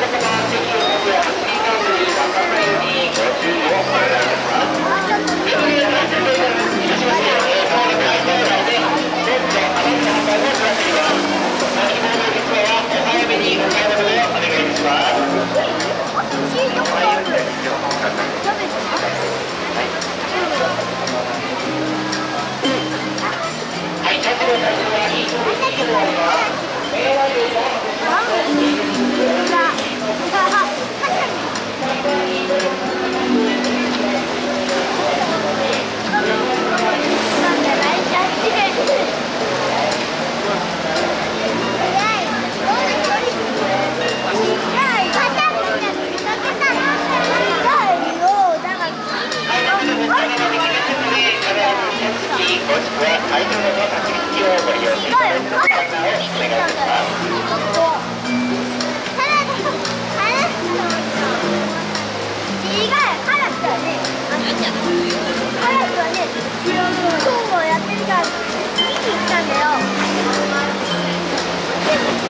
Thank you. Uh, i don't know.